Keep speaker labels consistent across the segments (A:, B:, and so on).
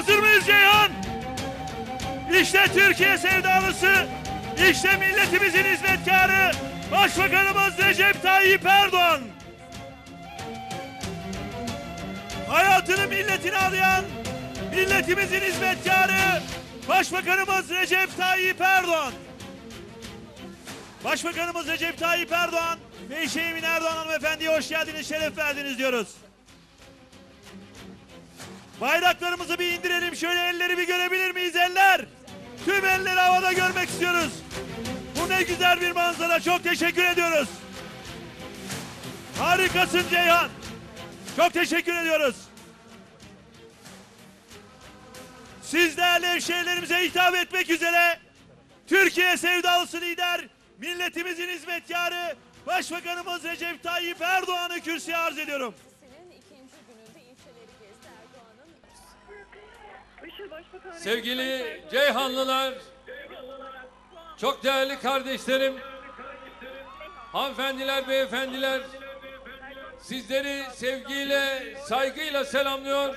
A: Hazır mıyız Ceyhan? İşte Türkiye sevdalısı, işte milletimizin hizmetkarı, Başbakanımız Recep Tayyip Erdoğan. Hayatını milletine adayan, milletimizin hizmetkarı, Başbakanımız Recep Tayyip Erdoğan. Başbakanımız Recep Tayyip Erdoğan ve eşi Emin Erdoğan hanımefendiye hoş geldiniz, şeref verdiniz diyoruz. Bayraklarımızı bir indirelim. Şöyle elleri bir görebilir miyiz eller? Tüm elleri havada görmek istiyoruz. Bu ne güzel bir manzara. Çok teşekkür ediyoruz. Harikasın Ceyhan. Çok teşekkür ediyoruz. Siz değerli hemşehrilerimize hitap etmek üzere Türkiye sevdalısı lider, milletimizin hizmetkarı, Başbakanımız Recep Tayyip Erdoğan'ı kürsüye arz ediyorum.
B: Sevgili Ceyhanlılar, çok değerli kardeşlerim, hanımefendiler, beyefendiler, sizleri sevgiyle, saygıyla selamlıyor.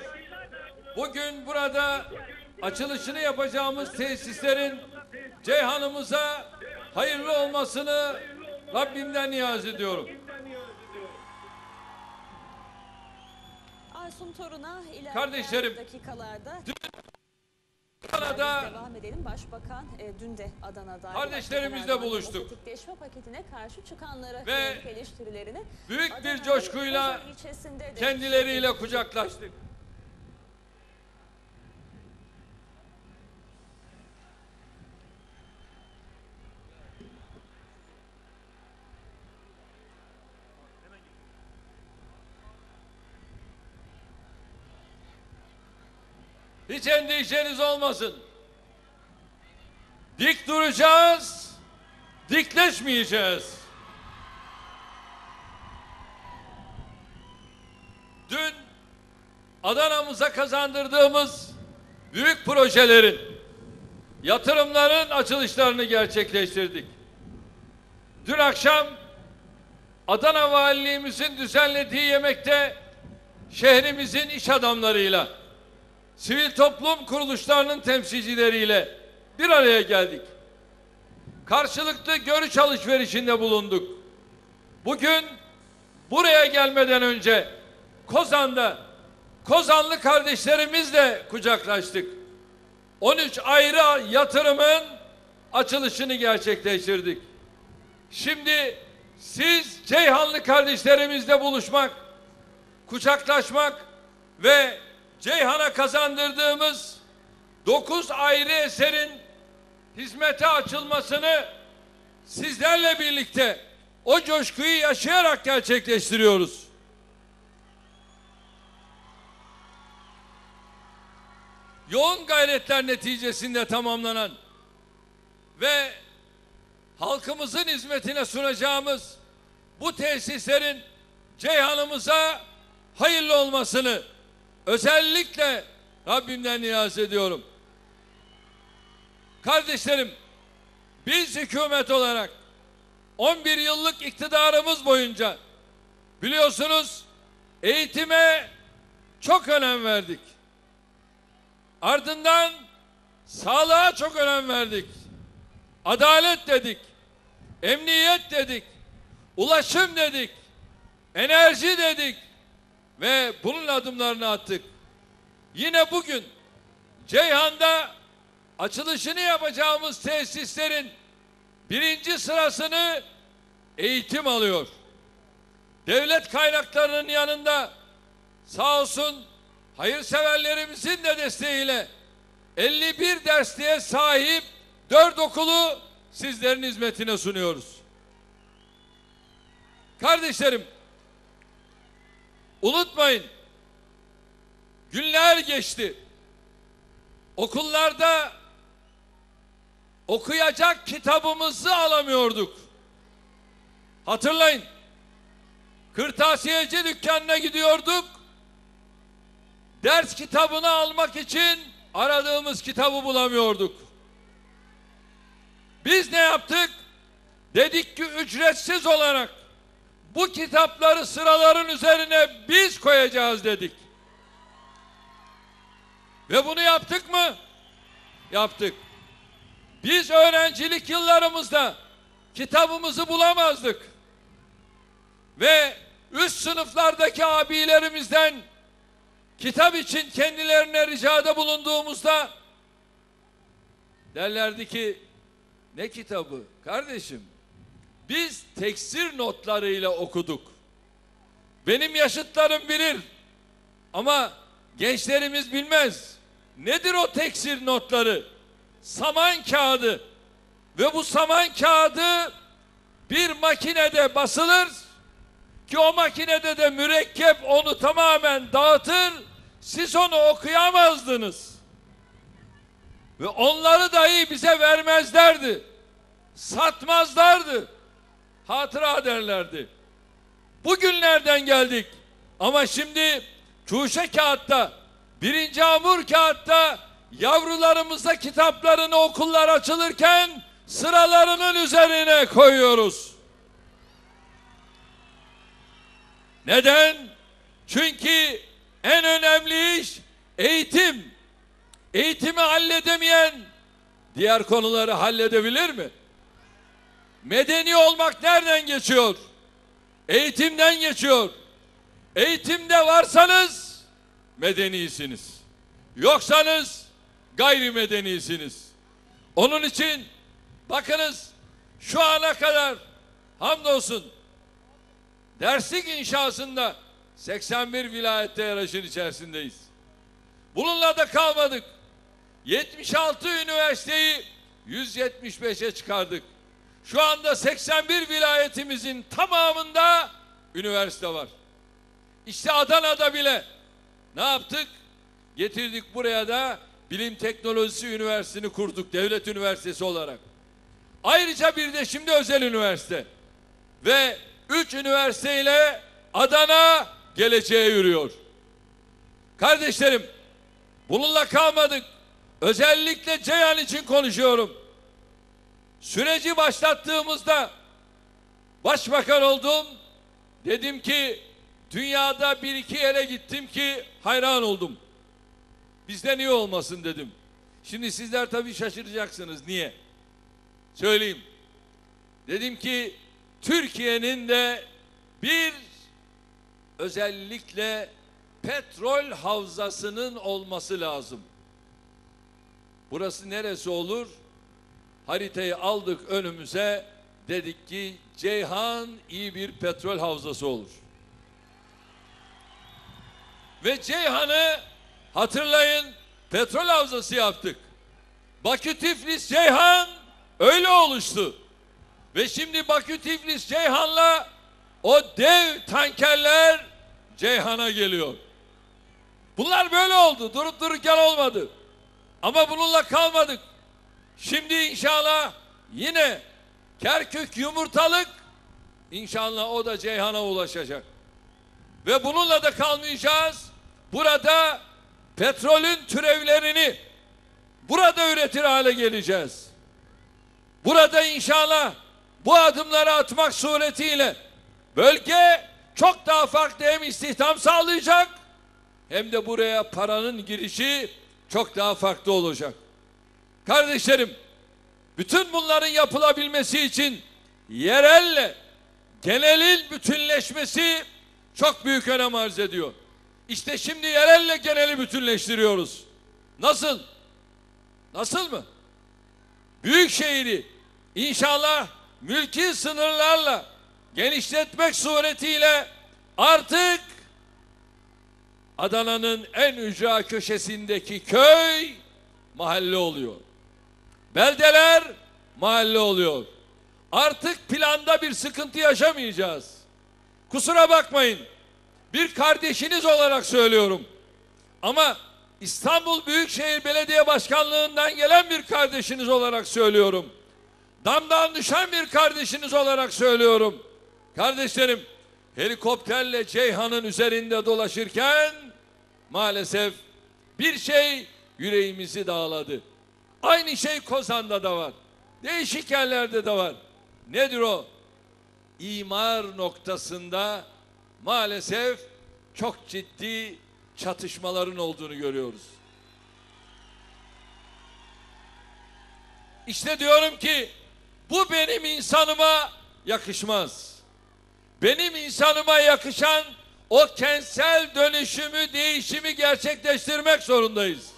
B: Bugün burada açılışını yapacağımız tesislerin Ceyhan'ımıza hayırlı olmasını Rabbimden niyaz ediyorum.
C: Aysun Torun'a ilerleyen
B: Kardeşlerim,
C: dakikalarda
B: Adana'da
C: devam edelim. Başbakan e, dün de Adana'da
B: Kardeşlerimizle buluştuk.
C: Tetikleşme paketine karşı çıkanlara
B: Ve
C: yönelik eleştirilerini
B: büyük bir
C: Adana'nın
B: coşkuyla
C: Kozan ilçesinde de-
B: kendileriyle kucaklaştık. Hiç endişeniz olmasın. Dik duracağız, dikleşmeyeceğiz. Dün Adana'mıza kazandırdığımız büyük projelerin, yatırımların açılışlarını gerçekleştirdik. Dün akşam Adana Valiliğimizin düzenlediği yemekte şehrimizin iş adamlarıyla, sivil toplum kuruluşlarının temsilcileriyle bir araya geldik. Karşılıklı görüş alışverişinde bulunduk. Bugün buraya gelmeden önce Kozan'da Kozanlı kardeşlerimizle kucaklaştık. 13 ayrı yatırımın açılışını gerçekleştirdik. Şimdi siz Ceyhanlı kardeşlerimizle buluşmak, kucaklaşmak ve Ceyhan'a kazandırdığımız 9 ayrı eserin hizmete açılmasını sizlerle birlikte o coşkuyu yaşayarak gerçekleştiriyoruz. yoğun gayretler neticesinde tamamlanan ve halkımızın hizmetine sunacağımız bu tesislerin Ceyhan'ımıza hayırlı olmasını özellikle Rabbimden niyaz ediyorum. Kardeşlerim, biz hükümet olarak 11 yıllık iktidarımız boyunca biliyorsunuz eğitime çok önem verdik. Ardından sağlığa çok önem verdik. Adalet dedik. Emniyet dedik. Ulaşım dedik. Enerji dedik. Ve bunun adımlarını attık. Yine bugün Ceyhan'da açılışını yapacağımız tesislerin birinci sırasını eğitim alıyor. Devlet kaynaklarının yanında sağ olsun hayırseverlerimizin de desteğiyle 51 dersliğe sahip 4 okulu sizlerin hizmetine sunuyoruz. Kardeşlerim, unutmayın, günler geçti. Okullarda okuyacak kitabımızı alamıyorduk. Hatırlayın, kırtasiyeci dükkanına gidiyorduk, ders kitabını almak için aradığımız kitabı bulamıyorduk. Biz ne yaptık? Dedik ki ücretsiz olarak bu kitapları sıraların üzerine biz koyacağız dedik. Ve bunu yaptık mı? Yaptık. Biz öğrencilik yıllarımızda kitabımızı bulamazdık. Ve üst sınıflardaki abilerimizden kitap için kendilerine ricada bulunduğumuzda derlerdi ki ne kitabı kardeşim biz teksir notlarıyla okuduk. Benim yaşıtlarım bilir ama gençlerimiz bilmez. Nedir o teksir notları? Saman kağıdı ve bu saman kağıdı bir makinede basılır ki o makinede de mürekkep onu tamamen dağıtır. Siz onu okuyamazdınız. Ve onları dahi bize vermezlerdi. Satmazlardı. Hatıra derlerdi. Bugünlerden geldik. Ama şimdi kuşe kağıtta, birinci hamur kağıtta yavrularımıza kitaplarını okullar açılırken sıralarının üzerine koyuyoruz. Neden? Çünkü en önemli iş eğitim. Eğitimi halledemeyen diğer konuları halledebilir mi? Medeni olmak nereden geçiyor? Eğitimden geçiyor. Eğitimde varsanız medenisiniz. Yoksanız gayrimedenisiniz. Onun için bakınız şu ana kadar hamdolsun derslik inşasında 81 vilayette yarışın içerisindeyiz. Bununla da kalmadık. 76 üniversiteyi 175'e çıkardık. Şu anda 81 vilayetimizin tamamında üniversite var. İşte Adana'da bile ne yaptık? Getirdik buraya da Bilim Teknolojisi Üniversitesi'ni kurduk devlet üniversitesi olarak. Ayrıca bir de şimdi özel üniversite. Ve üç üniversiteyle Adana geleceğe yürüyor. Kardeşlerim bununla kalmadık. Özellikle Ceyhan için konuşuyorum. Süreci başlattığımızda başbakan oldum. Dedim ki dünyada bir iki yere gittim ki hayran oldum. Bizde niye olmasın dedim. Şimdi sizler tabii şaşıracaksınız. Niye? Söyleyeyim. Dedim ki Türkiye'nin de bir özellikle petrol havzasının olması lazım. Burası neresi olur? Haritayı aldık önümüze. Dedik ki Ceyhan iyi bir petrol havzası olur. Ve Ceyhan'ı hatırlayın petrol havzası yaptık. Bakü Tiflis Ceyhan öyle oluştu. Ve şimdi Bakü Tiflis Ceyhan'la o dev tankerler Ceyhan'a geliyor. Bunlar böyle oldu. Durup dururken olmadı. Ama bununla kalmadık. Şimdi inşallah yine Kerkük yumurtalık inşallah o da Ceyhan'a ulaşacak. Ve bununla da kalmayacağız. Burada petrolün türevlerini burada üretir hale geleceğiz. Burada inşallah bu adımları atmak suretiyle bölge çok daha farklı hem istihdam sağlayacak hem de buraya paranın girişi çok daha farklı olacak. Kardeşlerim, bütün bunların yapılabilmesi için yerelle genelin bütünleşmesi çok büyük önem arz ediyor. İşte şimdi yerelle geneli bütünleştiriyoruz. Nasıl? Nasıl mı? Büyük şehri inşallah mülki sınırlarla genişletmek suretiyle artık Adana'nın en ücra köşesindeki köy mahalle oluyor. Beldeler mahalle oluyor. Artık planda bir sıkıntı yaşamayacağız. Kusura bakmayın. Bir kardeşiniz olarak söylüyorum. Ama İstanbul Büyükşehir Belediye Başkanlığından gelen bir kardeşiniz olarak söylüyorum. Damdan düşen bir kardeşiniz olarak söylüyorum. Kardeşlerim, helikopterle Ceyhan'ın üzerinde dolaşırken maalesef bir şey yüreğimizi dağladı. Aynı şey Kozan'da da var. Değişik yerlerde de var. Nedir o? İmar noktasında maalesef çok ciddi çatışmaların olduğunu görüyoruz. İşte diyorum ki bu benim insanıma yakışmaz. Benim insanıma yakışan o kentsel dönüşümü, değişimi gerçekleştirmek zorundayız.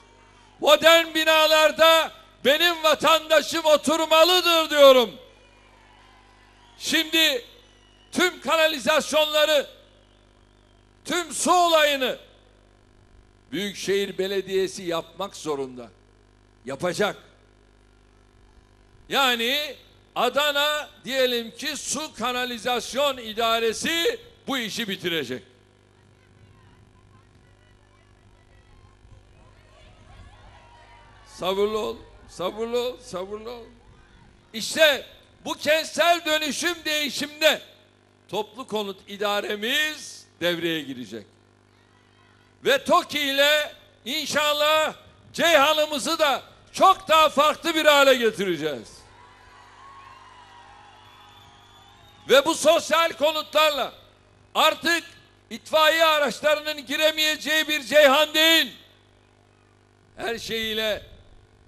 B: Modern binalarda benim vatandaşım oturmalıdır diyorum. Şimdi tüm kanalizasyonları, tüm su olayını Büyükşehir Belediyesi yapmak zorunda. Yapacak. Yani Adana diyelim ki su kanalizasyon idaresi bu işi bitirecek. Sabırlı ol, sabırlı ol, sabırlı ol. İşte bu kentsel dönüşüm değişimde toplu konut idaremiz devreye girecek. Ve TOKİ ile inşallah Ceyhan'ımızı da çok daha farklı bir hale getireceğiz. Ve bu sosyal konutlarla artık itfaiye araçlarının giremeyeceği bir Ceyhan değil. Her şeyiyle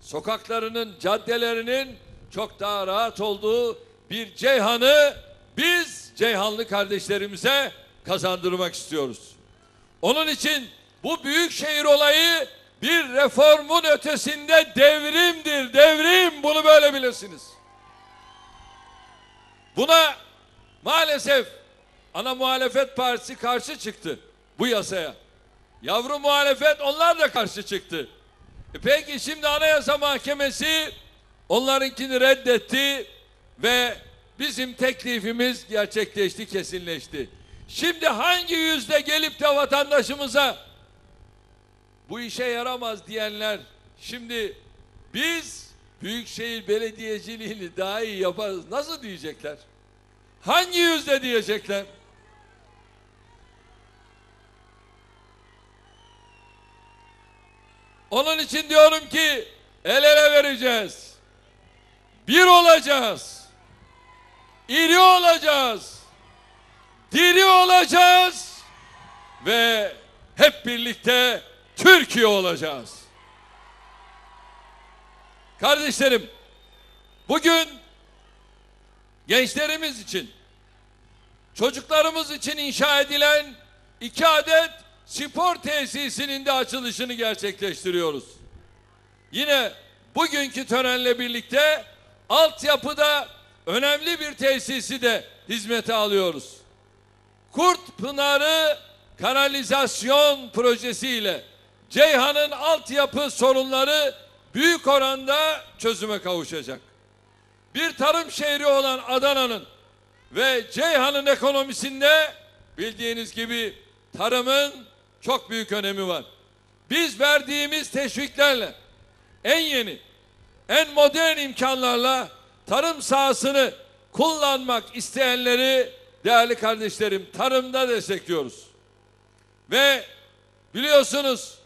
B: sokaklarının, caddelerinin çok daha rahat olduğu bir Ceyhan'ı biz Ceyhanlı kardeşlerimize kazandırmak istiyoruz. Onun için bu büyük şehir olayı bir reformun ötesinde devrimdir. Devrim bunu böyle bilirsiniz. Buna maalesef ana muhalefet partisi karşı çıktı bu yasaya. Yavru muhalefet onlar da karşı çıktı. E peki şimdi Anayasa Mahkemesi onlarınkini reddetti ve bizim teklifimiz gerçekleşti, kesinleşti. Şimdi hangi yüzde gelip de vatandaşımıza bu işe yaramaz diyenler şimdi biz Büyükşehir Belediyeciliğini daha iyi yaparız nasıl diyecekler? Hangi yüzde diyecekler? Onun için diyorum ki el ele vereceğiz. Bir olacağız. İri olacağız. Diri olacağız. Ve hep birlikte Türkiye olacağız. Kardeşlerim, bugün gençlerimiz için, çocuklarımız için inşa edilen iki adet spor tesisinin de açılışını gerçekleştiriyoruz. Yine bugünkü törenle birlikte altyapıda önemli bir tesisi de hizmete alıyoruz. Kurt Pınarı kanalizasyon projesiyle Ceyhan'ın altyapı sorunları büyük oranda çözüme kavuşacak. Bir tarım şehri olan Adana'nın ve Ceyhan'ın ekonomisinde bildiğiniz gibi tarımın çok büyük önemi var. Biz verdiğimiz teşviklerle en yeni, en modern imkanlarla tarım sahasını kullanmak isteyenleri değerli kardeşlerim tarımda destekliyoruz. Ve biliyorsunuz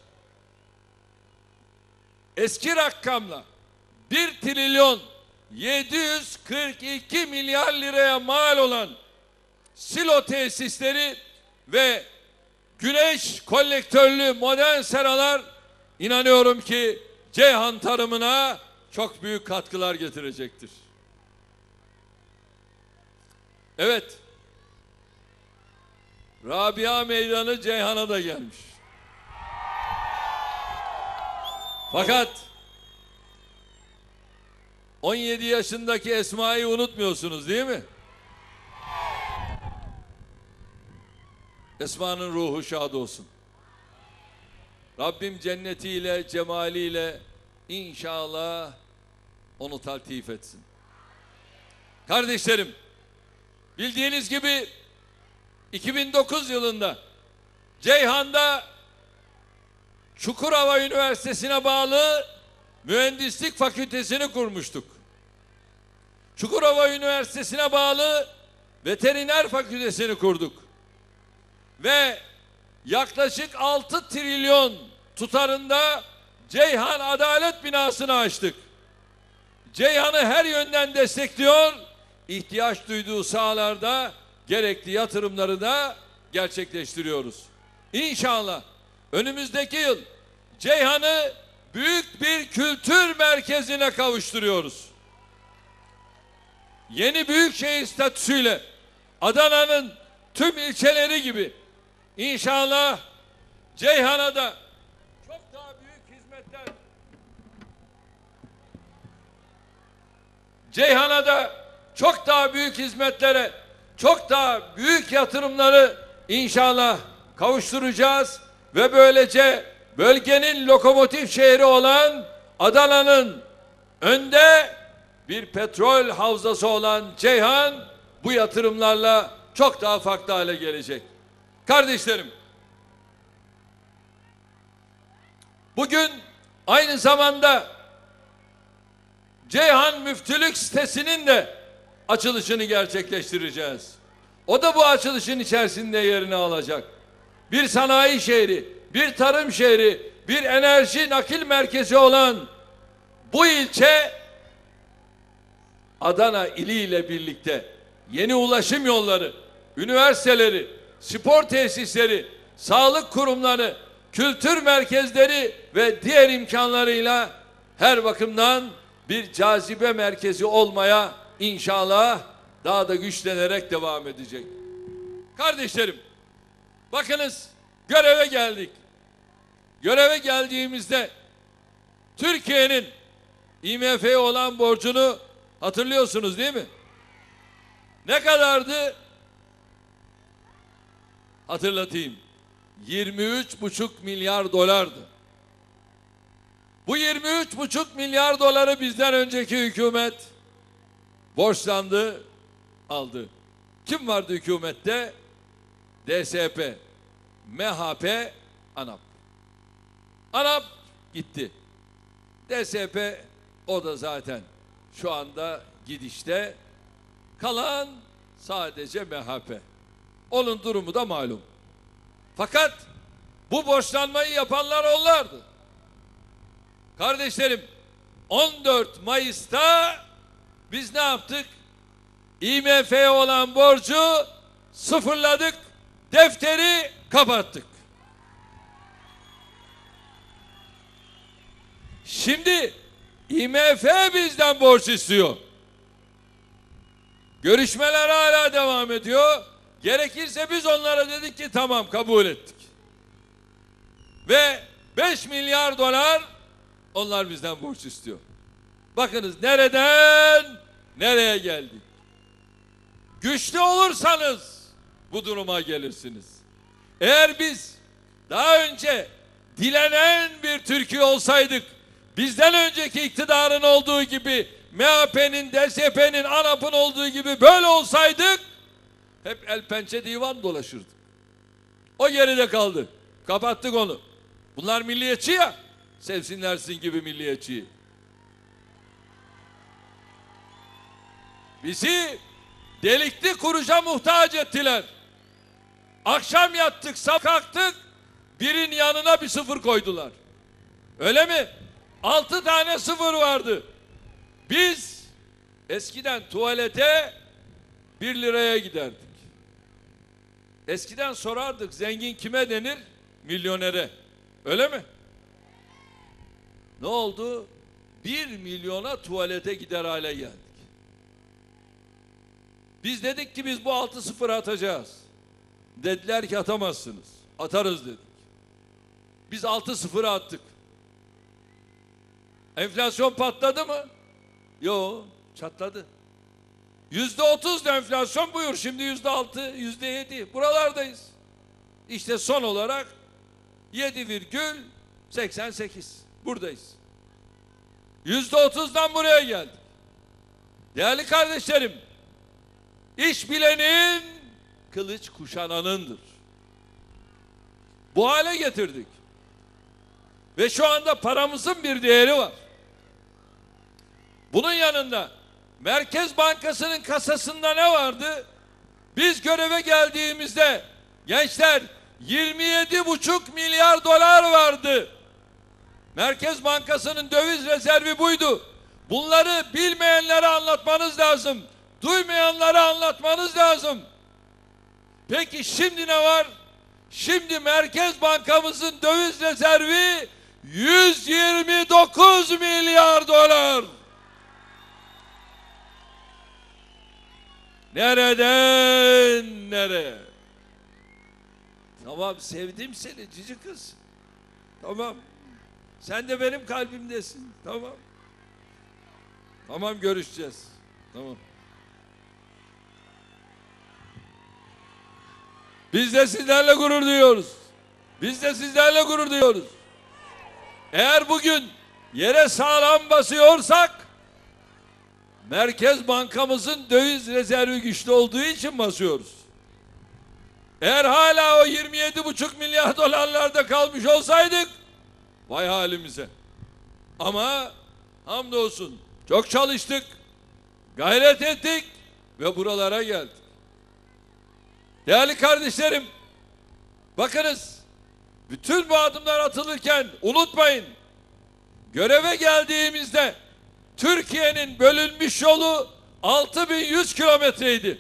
B: eski rakamla 1 trilyon 742 milyar liraya mal olan silo tesisleri ve güneş kolektörlü modern seralar inanıyorum ki Ceyhan tarımına çok büyük katkılar getirecektir. Evet. Rabia Meydanı Ceyhan'a da gelmiş. Fakat 17 yaşındaki Esma'yı unutmuyorsunuz değil mi? Esma'nın ruhu şad olsun. Rabbim cennetiyle, cemaliyle inşallah onu taltif etsin. Kardeşlerim, bildiğiniz gibi 2009 yılında Ceyhan'da Çukurova Üniversitesi'ne bağlı Mühendislik Fakültesini kurmuştuk. Çukurova Üniversitesi'ne bağlı Veteriner Fakültesini kurduk. Ve yaklaşık 6 trilyon tutarında Ceyhan Adalet Binası'nı açtık. Ceyhan'ı her yönden destekliyor, ihtiyaç duyduğu sahalarda gerekli yatırımları da gerçekleştiriyoruz. İnşallah önümüzdeki yıl Ceyhan'ı büyük bir kültür merkezine kavuşturuyoruz. yeni büyükşehir statüsüyle Adana'nın tüm ilçeleri gibi inşallah Ceyhan'a da çok daha büyük hizmetler Ceyhan'a da çok daha büyük hizmetlere, çok daha büyük yatırımları inşallah kavuşturacağız ve böylece bölgenin lokomotif şehri olan Adana'nın önde bir petrol havzası olan Ceyhan bu yatırımlarla çok daha farklı hale gelecek. Kardeşlerim, bugün aynı zamanda Ceyhan Müftülük sitesinin de açılışını gerçekleştireceğiz. O da bu açılışın içerisinde yerini alacak. Bir sanayi şehri, bir tarım şehri, bir enerji nakil merkezi olan bu ilçe Adana iliyle birlikte yeni ulaşım yolları, üniversiteleri, spor tesisleri, sağlık kurumları, kültür merkezleri ve diğer imkanlarıyla her bakımdan bir cazibe merkezi olmaya inşallah daha da güçlenerek devam edecek. Kardeşlerim, bakınız göreve geldik. Göreve geldiğimizde Türkiye'nin IMF'ye olan borcunu hatırlıyorsunuz değil mi? Ne kadardı? Hatırlatayım. 23,5 milyar dolardı. Bu 23,5 milyar doları bizden önceki hükümet borçlandı, aldı. Kim vardı hükümette? DSP, MHP, ANAP. ANAP gitti. DSP o da zaten şu anda gidişte. Kalan sadece MHP. Onun durumu da malum. Fakat bu borçlanmayı yapanlar onlardı. Kardeşlerim 14 Mayıs'ta biz ne yaptık? IMF'ye olan borcu sıfırladık. Defteri kapattık. Şimdi IMF bizden borç istiyor. Görüşmeler hala devam ediyor. Gerekirse biz onlara dedik ki tamam kabul ettik. Ve 5 milyar dolar onlar bizden borç istiyor. Bakınız nereden nereye geldik. Güçlü olursanız bu duruma gelirsiniz. Eğer biz daha önce dilenen bir Türkiye olsaydık, bizden önceki iktidarın olduğu gibi, MHP'nin, DSP'nin, ANAP'ın olduğu gibi böyle olsaydık, hep el pençe divan dolaşırdık. O geride kaldı. Kapattık onu. Bunlar milliyetçi ya. Sevsinler sizin gibi milliyetçiyi. Bizi delikli kuruca muhtaç ettiler. Akşam yattık, sabah kalktık, birin yanına bir sıfır koydular. Öyle mi? Altı tane sıfır vardı. Biz eskiden tuvalete bir liraya giderdik. Eskiden sorardık zengin kime denir? Milyonere. Öyle mi? Ne oldu? Bir milyona tuvalete gider hale geldik. Biz dedik ki biz bu altı sıfır atacağız. Dediler ki atamazsınız. Atarız dedik. Biz altı sıfır attık. Enflasyon patladı mı? Yo, çatladı. Yüzde otuz enflasyon buyur. Şimdi yüzde altı, yüzde yedi. Buralardayız. İşte son olarak yedi virgül 88. Buradayız. Yüzde otuzdan buraya geldik. Değerli kardeşlerim, iş bilenin kılıç kuşananındır. Bu hale getirdik. Ve şu anda paramızın bir değeri var. Bunun yanında Merkez Bankası'nın kasasında ne vardı? Biz göreve geldiğimizde gençler 27,5 milyar dolar vardı. Merkez Bankası'nın döviz rezervi buydu. Bunları bilmeyenlere anlatmanız lazım. Duymayanlara anlatmanız lazım. Peki şimdi ne var? Şimdi Merkez Bankamızın döviz rezervi 129 milyar dolar. Nereden nereye? Tamam sevdim seni cici kız. Tamam. Sen de benim kalbimdesin. Tamam. Tamam görüşeceğiz. Tamam. Biz de sizlerle gurur duyuyoruz. Biz de sizlerle gurur duyuyoruz. Eğer bugün yere sağlam basıyorsak Merkez Bankamızın döviz rezervi güçlü olduğu için basıyoruz. Eğer hala o 27,5 milyar dolarlarda kalmış olsaydık vay halimize. Ama hamdolsun çok çalıştık, gayret ettik ve buralara geldik. Değerli kardeşlerim, bakınız bütün bu adımlar atılırken unutmayın göreve geldiğimizde Türkiye'nin bölünmüş yolu 6100 kilometreydi.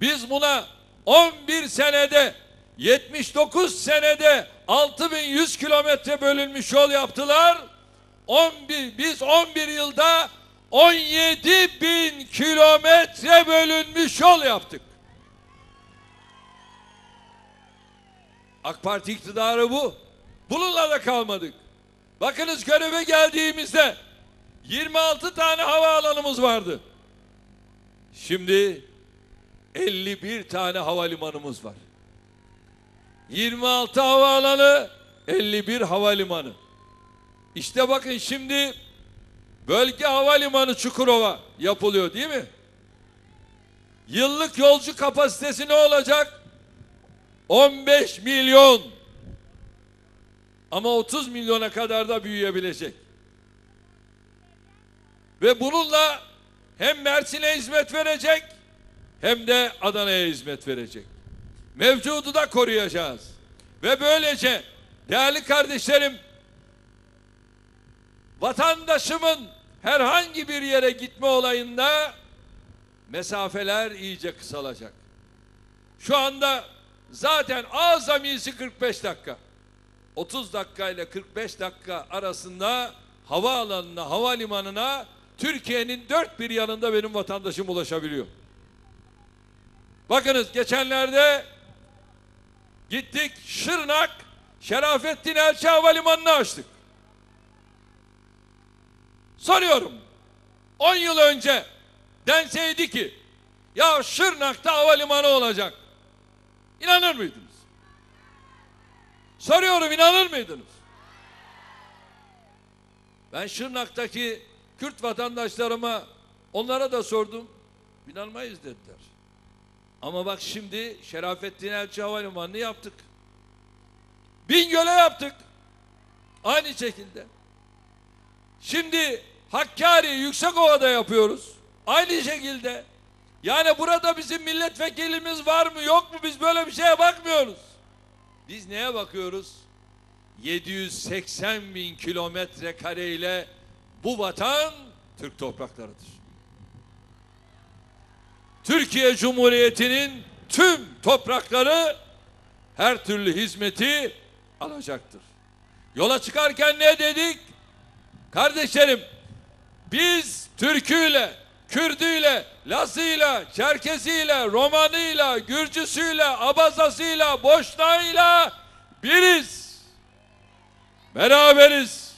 B: Biz buna 11 senede 79 senede 6100 kilometre bölünmüş yol yaptılar. 11 biz 11 yılda 17 bin kilometre bölünmüş yol yaptık. AK Parti iktidarı bu. Bununla da kalmadık. Bakınız göreve geldiğimizde 26 tane havaalanımız vardı. Şimdi 51 tane havalimanımız var. 26 havaalanı, 51 havalimanı. İşte bakın şimdi bölge havalimanı Çukurova yapılıyor değil mi? Yıllık yolcu kapasitesi ne olacak? 15 milyon. Ama 30 milyona kadar da büyüyebilecek. Ve bununla hem Mersin'e hizmet verecek hem de Adana'ya hizmet verecek. Mevcudu da koruyacağız. Ve böylece değerli kardeşlerim vatandaşımın herhangi bir yere gitme olayında mesafeler iyice kısalacak. Şu anda zaten azamisi 45 dakika. 30 dakika ile 45 dakika arasında havaalanına, havalimanına Türkiye'nin dört bir yanında benim vatandaşım ulaşabiliyor. Bakınız geçenlerde gittik Şırnak Şerafettin Elçi Havalimanı'nı açtık. Soruyorum 10 yıl önce denseydi ki ya Şırnak'ta havalimanı olacak. İnanır mıydınız? Soruyorum inanır mıydınız? Ben Şırnak'taki Kürt vatandaşlarıma onlara da sordum. İnanmayız dediler. Ama bak şimdi Şerafettin Elçi Havalimanı'nı yaptık. Bingöl'e yaptık. Aynı şekilde. Şimdi Hakkari Yüksekova'da yapıyoruz. Aynı şekilde. Yani burada bizim milletvekilimiz var mı yok mu biz böyle bir şeye bakmıyoruz. Biz neye bakıyoruz? 780 bin kilometre kareyle bu vatan Türk topraklarıdır. Türkiye Cumhuriyeti'nin tüm toprakları her türlü hizmeti alacaktır. Yola çıkarken ne dedik? Kardeşlerim biz Türküyle, Kürdüyle, Lazıyla, Çerkeziyle, Romanıyla, Gürcüsüyle, Abazasıyla, Boşnağıyla biriz. Beraberiz.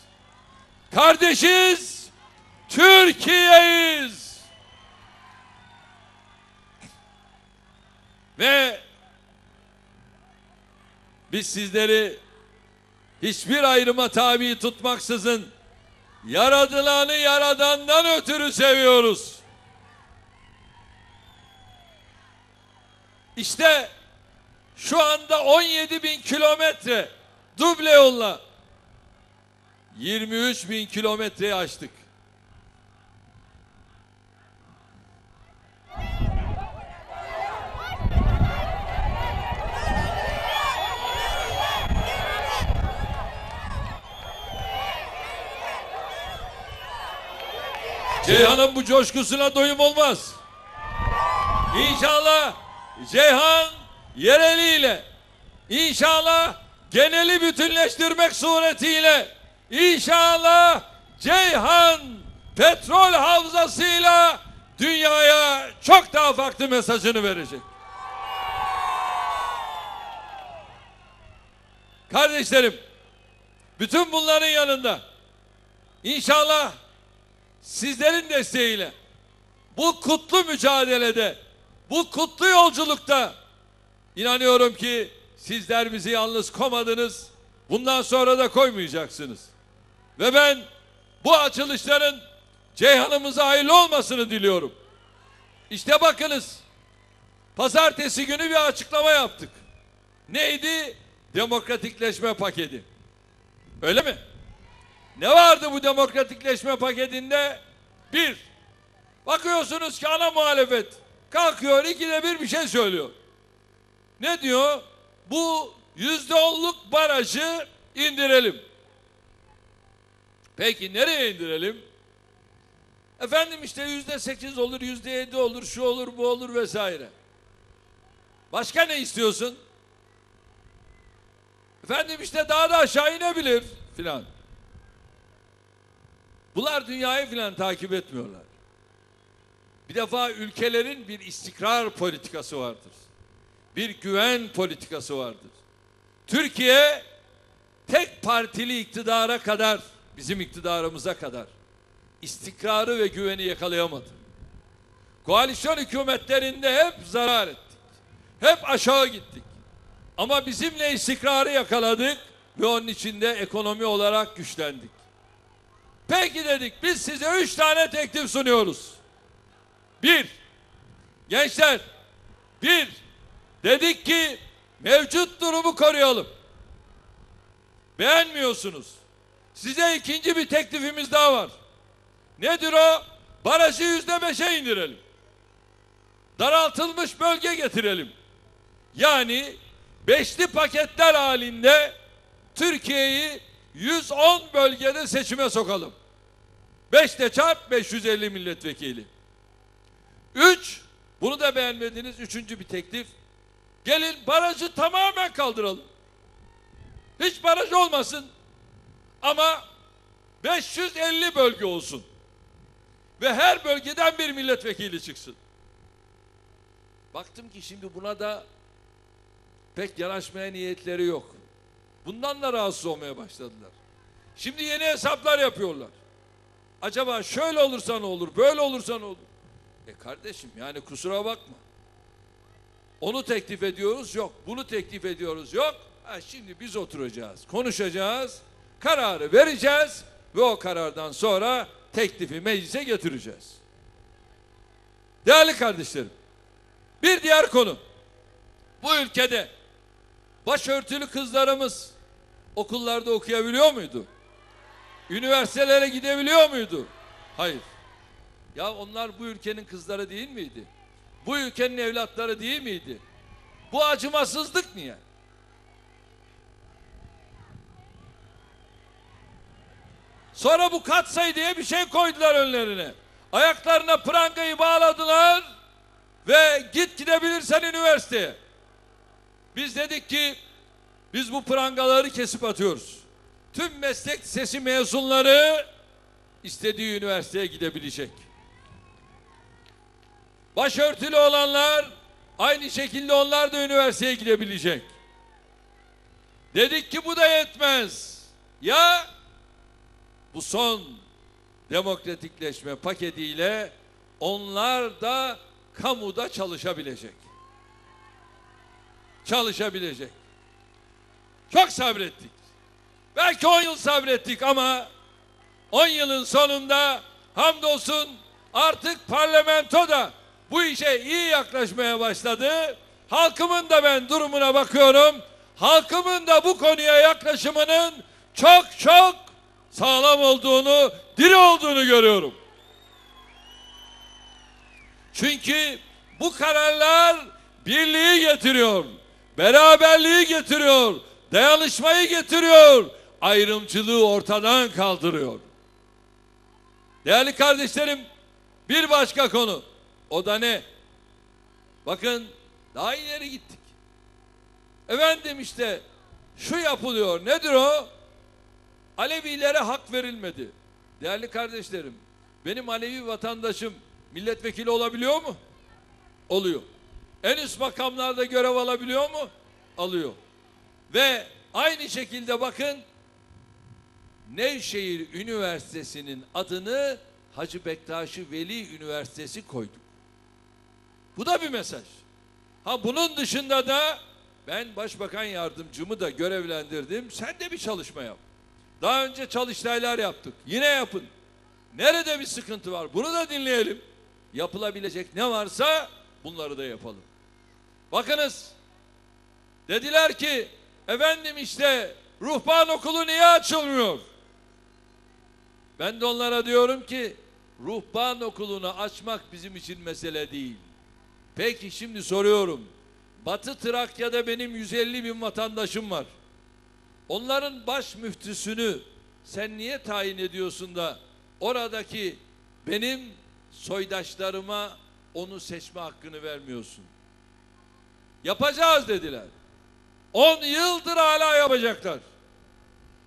B: Kardeşiz. Türkiye'yiz. Ve biz sizleri hiçbir ayrıma tabi tutmaksızın yaradılanı yaradandan ötürü seviyoruz. İşte şu anda 17 bin kilometre duble yolla 23 bin kilometreyi aştık. Ceyhan'ın bu coşkusuna doyum olmaz. İnşallah Ceyhan yereliyle, inşallah geneli bütünleştirmek suretiyle, inşallah Ceyhan petrol havzasıyla dünyaya çok daha farklı mesajını verecek. Kardeşlerim, bütün bunların yanında inşallah sizlerin desteğiyle bu kutlu mücadelede, bu kutlu yolculukta inanıyorum ki sizler bizi yalnız komadınız. Bundan sonra da koymayacaksınız. Ve ben bu açılışların Ceyhan'ımıza hayırlı olmasını diliyorum. İşte bakınız. Pazartesi günü bir açıklama yaptık. Neydi? Demokratikleşme paketi. Öyle mi? Ne vardı bu demokratikleşme paketinde? Bir, bakıyorsunuz ki ana muhalefet kalkıyor ikide bir bir şey söylüyor. Ne diyor? Bu yüzde onluk barajı indirelim. Peki nereye indirelim? Efendim işte yüzde sekiz olur, yüzde yedi olur, şu olur, bu olur vesaire. Başka ne istiyorsun? Efendim işte daha da aşağı inebilir filan. Bunlar dünyayı filan takip etmiyorlar. Bir defa ülkelerin bir istikrar politikası vardır. Bir güven politikası vardır. Türkiye tek partili iktidara kadar, bizim iktidarımıza kadar istikrarı ve güveni yakalayamadı. Koalisyon hükümetlerinde hep zarar ettik. Hep aşağı gittik. Ama bizimle istikrarı yakaladık ve onun içinde ekonomi olarak güçlendik. Peki dedik biz size üç tane teklif sunuyoruz. Bir, gençler, bir, dedik ki mevcut durumu koruyalım. Beğenmiyorsunuz. Size ikinci bir teklifimiz daha var. Nedir o? Barajı yüzde beşe indirelim. Daraltılmış bölge getirelim. Yani beşli paketler halinde Türkiye'yi 110 bölgede seçime sokalım. 5 de çarp 550 milletvekili. 3 bunu da beğenmediniz üçüncü bir teklif. Gelin barajı tamamen kaldıralım. Hiç baraj olmasın. Ama 550 bölge olsun. Ve her bölgeden bir milletvekili çıksın. Baktım ki şimdi buna da pek yanaşmaya niyetleri yok. Bundan da rahatsız olmaya başladılar. Şimdi yeni hesaplar yapıyorlar. Acaba şöyle olursa ne olur, böyle olursa ne olur? E kardeşim yani kusura bakma. Onu teklif ediyoruz yok, bunu teklif ediyoruz yok. Ha, şimdi biz oturacağız, konuşacağız, kararı vereceğiz ve o karardan sonra teklifi meclise getireceğiz. Değerli kardeşlerim, bir diğer konu. Bu ülkede başörtülü kızlarımız okullarda okuyabiliyor muydu? Üniversitelere gidebiliyor muydu? Hayır. Ya onlar bu ülkenin kızları değil miydi? Bu ülkenin evlatları değil miydi? Bu acımasızlık niye? Sonra bu katsayı diye bir şey koydular önlerine. Ayaklarına prangayı bağladılar ve git gidebilirsen üniversiteye. Biz dedik ki biz bu prangaları kesip atıyoruz. Tüm meslek sesi mezunları istediği üniversiteye gidebilecek. Başörtülü olanlar aynı şekilde onlar da üniversiteye gidebilecek. Dedik ki bu da yetmez. Ya bu son demokratikleşme paketiyle onlar da kamuda çalışabilecek. Çalışabilecek. Çok sabrettik. Belki 10 yıl sabrettik ama 10 yılın sonunda hamdolsun artık parlamento da bu işe iyi yaklaşmaya başladı. Halkımın da ben durumuna bakıyorum. Halkımın da bu konuya yaklaşımının çok çok sağlam olduğunu, diri olduğunu görüyorum. Çünkü bu kararlar birliği getiriyor, beraberliği getiriyor, dayanışmayı getiriyor, ayrımcılığı ortadan kaldırıyor. Değerli kardeşlerim, bir başka konu. O da ne? Bakın daha ileri gittik. Efendim işte şu yapılıyor. Nedir o? Alevilere hak verilmedi. Değerli kardeşlerim, benim Alevi vatandaşım milletvekili olabiliyor mu? Oluyor. En üst makamlarda görev alabiliyor mu? Alıyor. Ve aynı şekilde bakın Nevşehir Üniversitesi'nin adını Hacı Bektaşi Veli Üniversitesi koyduk. Bu da bir mesaj. Ha bunun dışında da ben başbakan yardımcımı da görevlendirdim. Sen de bir çalışma yap. Daha önce çalıştaylar yaptık. Yine yapın. Nerede bir sıkıntı var? Bunu da dinleyelim. Yapılabilecek ne varsa bunları da yapalım. Bakınız. Dediler ki efendim işte ruhban okulu niye açılmıyor? Ben de onlara diyorum ki ruhban okulunu açmak bizim için mesele değil. Peki şimdi soruyorum. Batı Trakya'da benim 150 bin vatandaşım var. Onların baş müftüsünü sen niye tayin ediyorsun da oradaki benim soydaşlarıma onu seçme hakkını vermiyorsun? Yapacağız dediler. 10 yıldır hala yapacaklar.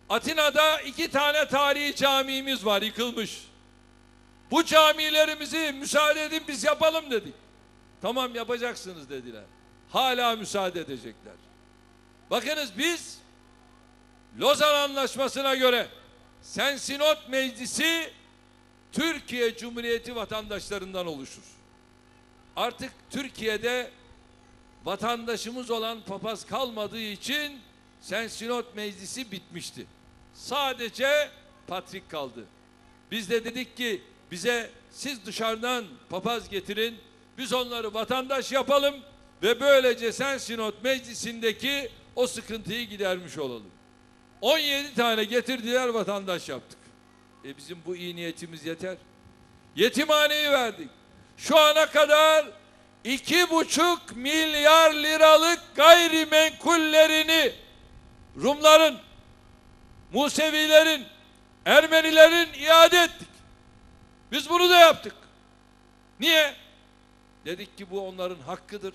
B: Atina'da iki tane tarihi camimiz var yıkılmış. Bu camilerimizi müsaade edin biz yapalım dedik. Tamam yapacaksınız dediler. Hala müsaade edecekler. Bakınız biz Lozan Anlaşması'na göre Sensinot Meclisi Türkiye Cumhuriyeti vatandaşlarından oluşur. Artık Türkiye'de vatandaşımız olan papaz kalmadığı için Sensinot Meclisi bitmişti. Sadece Patrik kaldı. Biz de dedik ki bize siz dışarıdan papaz getirin, biz onları vatandaş yapalım ve böylece Sensinot Meclisi'ndeki o sıkıntıyı gidermiş olalım. 17 tane getirdiler vatandaş yaptık. E bizim bu iyi niyetimiz yeter. Yetimhaneyi verdik. Şu ana kadar iki buçuk milyar liralık gayrimenkullerini Rumların, Musevilerin, Ermenilerin iade ettik. Biz bunu da yaptık. Niye? Dedik ki bu onların hakkıdır.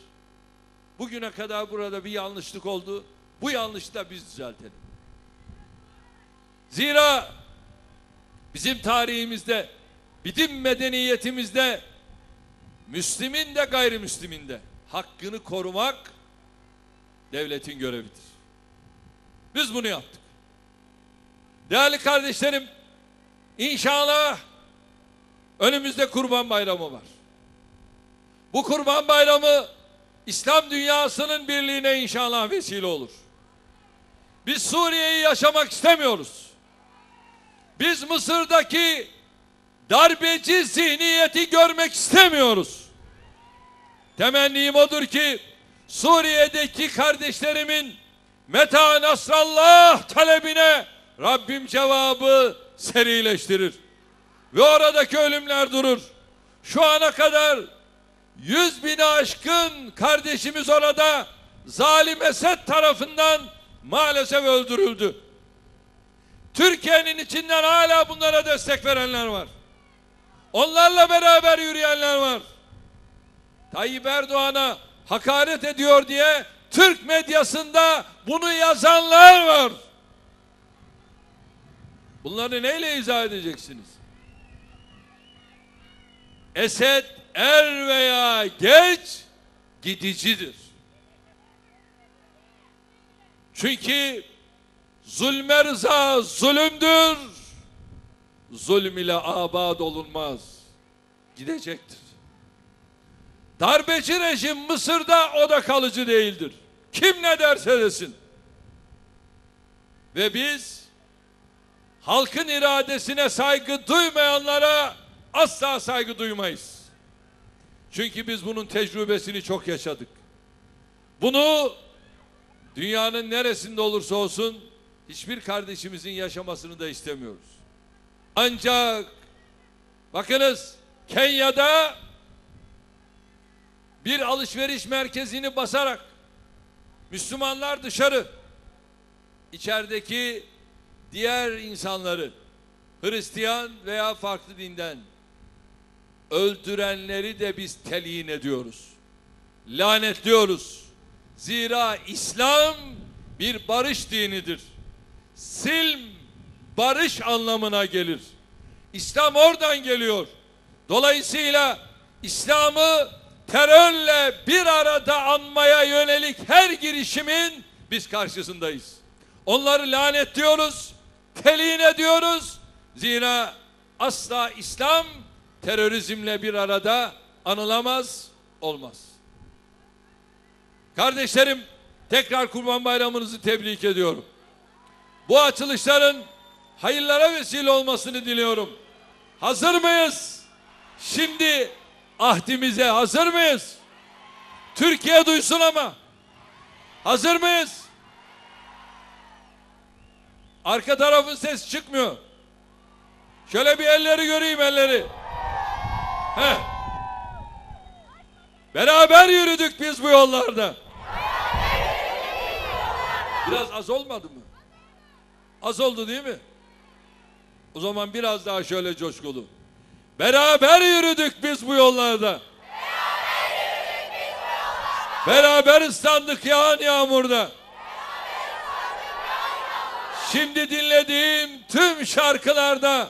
B: Bugüne kadar burada bir yanlışlık oldu. Bu yanlışı da biz düzeltelim. Zira bizim tarihimizde, bizim medeniyetimizde Müslümin de gayrimüslimin de hakkını korumak devletin görevidir. Biz bunu yaptık. Değerli kardeşlerim, inşallah önümüzde Kurban Bayramı var. Bu Kurban Bayramı İslam dünyasının birliğine inşallah vesile olur. Biz Suriye'yi yaşamak istemiyoruz. Biz Mısır'daki darbeci zihniyeti görmek istemiyoruz. Temennim odur ki Suriye'deki kardeşlerimin Meta Nasrallah talebine Rabbim cevabı serileştirir. Ve oradaki ölümler durur. Şu ana kadar yüz bini aşkın kardeşimiz orada zalim Esed tarafından maalesef öldürüldü. Türkiye'nin içinden hala bunlara destek verenler var. Onlarla beraber yürüyenler var. Tayyip Erdoğan'a hakaret ediyor diye Türk medyasında bunu yazanlar var. Bunları neyle izah edeceksiniz? Esed er veya geç gidicidir. Çünkü zulme rıza zulümdür. Zulm ile abad olunmaz. Gidecektir. Darbeci rejim Mısır'da o da kalıcı değildir. Kim ne derse desin. Ve biz halkın iradesine saygı duymayanlara asla saygı duymayız. Çünkü biz bunun tecrübesini çok yaşadık. Bunu dünyanın neresinde olursa olsun hiçbir kardeşimizin yaşamasını da istemiyoruz. Ancak bakınız Kenya'da bir alışveriş merkezini basarak Müslümanlar dışarı içerideki diğer insanları Hristiyan veya farklı dinden öldürenleri de biz telyin ediyoruz. Lanetliyoruz. Zira İslam bir barış dinidir. Silm barış anlamına gelir. İslam oradan geliyor. Dolayısıyla İslam'ı terörle bir arada anmaya yönelik her girişimin biz karşısındayız. Onları lanetliyoruz, telin ediyoruz. Zira asla İslam terörizmle bir arada anılamaz, olmaz. Kardeşlerim, tekrar Kurban Bayramınızı tebrik ediyorum. Bu açılışların hayırlara vesile olmasını diliyorum. Hazır mıyız? Şimdi ahdimize hazır mıyız? Türkiye duysun ama. Hazır mıyız? Arka tarafın ses çıkmıyor. Şöyle bir elleri göreyim elleri. Heh. Beraber yürüdük biz bu yollarda. Biraz az olmadı mı? Az oldu değil mi? O zaman biraz daha şöyle coşkulu. Beraber yürüdük biz bu yollarda. Beraber ıslandık yağan yağmurda. Şimdi dinlediğim tüm şarkılarda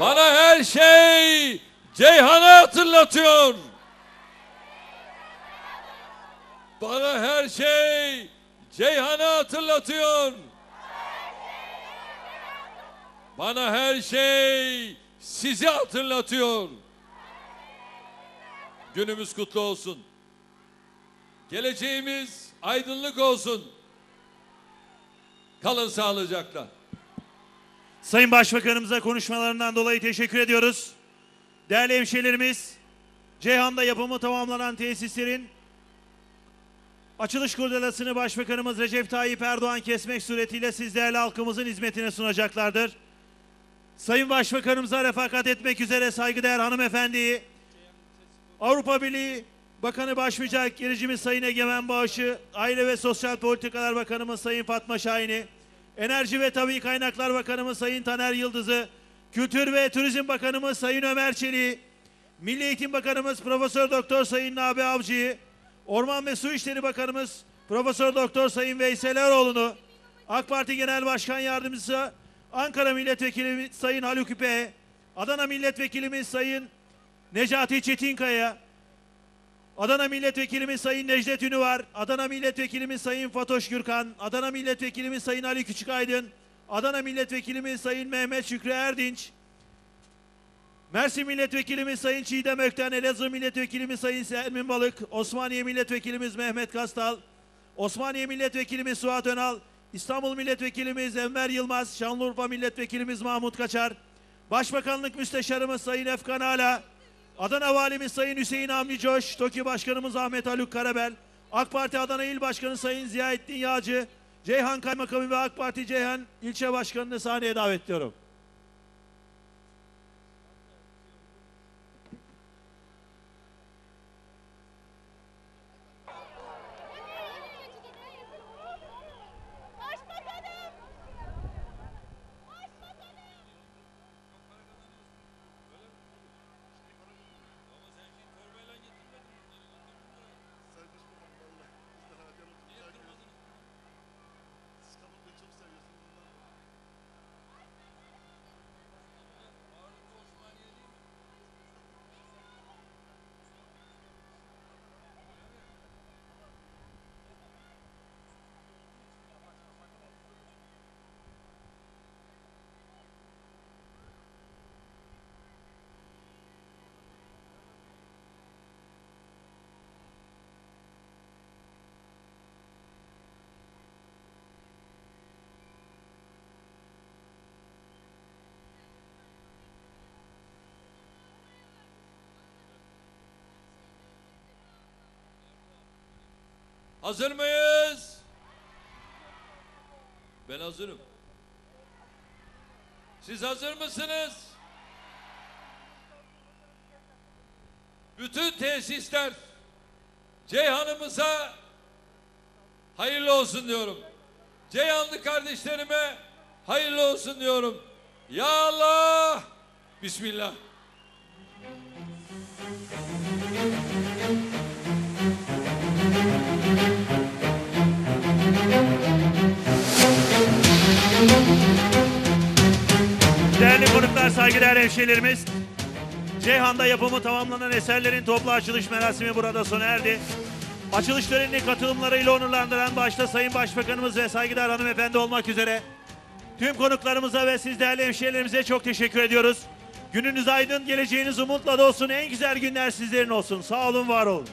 B: bana her şey Ceyhan'ı hatırlatıyor. Bana her şey Ceyhan'ı hatırlatıyor. Bana her şey sizi hatırlatıyor. Günümüz kutlu olsun. Geleceğimiz aydınlık olsun. Kalın sağlıcakla.
A: Sayın Başbakanımıza konuşmalarından dolayı teşekkür ediyoruz. Değerli hemşehrilerimiz, Ceyhan'da yapımı tamamlanan tesislerin açılış kurdelasını Başbakanımız Recep Tayyip Erdoğan kesmek suretiyle siz değerli halkımızın hizmetine sunacaklardır. Sayın Başbakanımıza refakat etmek üzere saygıdeğer hanımefendiyi, Avrupa Birliği Bakanı Başbucak Gericimiz Sayın Egemen Bağışı, Aile ve Sosyal Politikalar Bakanımız Sayın Fatma Şahin'i, Enerji ve Tabii Kaynaklar Bakanımız Sayın Taner Yıldız'ı, Kültür ve Turizm Bakanımız Sayın Ömer Çelik'i, Milli Eğitim Bakanımız Profesör Doktor Sayın Nabi Avcı'yı, Orman ve Su İşleri Bakanımız Profesör Doktor Sayın Veysel Eroğlu'nu, AK Parti Genel Başkan Yardımcısı Ankara Milletvekili Sayın Haluk İpek'e, Adana Milletvekilimiz Sayın Necati Çetinkaya, Adana Milletvekilimiz Sayın Necdet Ünüvar, Adana Milletvekilimiz Sayın Fatoş Gürkan, Adana Milletvekilimiz Sayın Ali Küçükaydın, Adana Milletvekilimiz Sayın Mehmet Şükrü Erdinç, Mersin Milletvekilimiz Sayın Çiğdem Ökten, Elazığ Milletvekilimiz Sayın Selmin Balık, Osmaniye Milletvekilimiz Mehmet Kastal, Osmaniye Milletvekilimiz Suat Önal, İstanbul Milletvekilimiz Enver Yılmaz, Şanlıurfa Milletvekilimiz Mahmut Kaçar, Başbakanlık Müsteşarımız Sayın Efkan Ala, Adana Valimiz Sayın Hüseyin Avni Coş, TOKİ Başkanımız Ahmet Haluk Karabel, AK Parti Adana İl Başkanı Sayın Ziyaettin Yağcı, Ceyhan Kaymakamı ve AK Parti Ceyhan İlçe Başkanı'nı sahneye davet ediyorum.
B: Hazır mıyız? Ben hazırım. Siz hazır mısınız? Bütün tesisler Ceyhan'ımıza hayırlı olsun diyorum. Ceyhanlı kardeşlerime hayırlı olsun diyorum. Ya Allah! Bismillah.
A: Konuklar, saygıdeğer hemşehrilerimiz, Ceyhan'da yapımı tamamlanan eserlerin toplu açılış merasimi burada sona erdi. Açılış törenini katılımlarıyla onurlandıran başta Sayın Başbakanımız ve saygıdeğer hanımefendi olmak üzere tüm konuklarımıza ve siz değerli hemşehrilerimize çok teşekkür ediyoruz. Gününüz aydın, geleceğiniz umutla dolsun. En güzel günler sizlerin olsun. Sağ olun, var olun.